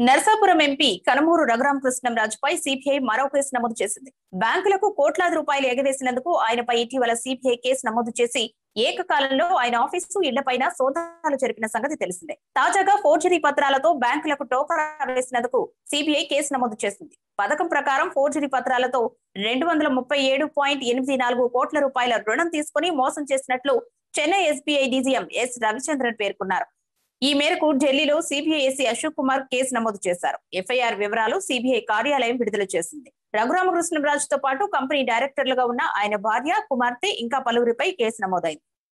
Narsapuram MP Kanumuru రఘురామకృష్ణంరాజుపై CBI మరో కేసు నమోదు చేసింది. బ్యాంకులకు కోట్లాది రూపాయలు ఎగవేసినందుకు ఆయనపై ఇటీవల సిబిఐ కేసు నమోదు చేసి ఏకకాలంలో ఆయన ఆఫీసు ఇళ్ళపైన సోదాలు జరిపిన సంగతి తెలిసిందే. తాజాగా ఫోర్జరీ పత్రాలతో బ్యాంకులకు టోకరా వేసినందుకు సిబిఐ కేసు నమోదు చేసింది. పథకం ప్రకారం ఫోర్జరీ పత్రాలతో రెండు వందల ముప్పై ఏడు పాయింట్ ఎనిమిది నాలుగు కోట్ల రూపాయల రుణం తీసుకుని మోసం చేసినట్లు Chennai SBI DGM S Ravichandran పేర్కొన్నారు. ఈ మేరకు ఢిల్లీలో సిబిఐఎస్సీ అశోక్ కుమార్ కేసు నమోదు చేశారు. ఎఫ్ఐఆర్ వివరాలు సిబిఐ కార్యాలయం విడుదల చేసింది. రఘురామకృష్ణరాజుతో పాటు కంపెనీ డైరెక్టర్లుగా ఉన్న ఆయన భార్య కుమార్తె ఇంకా పలువురిపై కేసు నమోదైంది.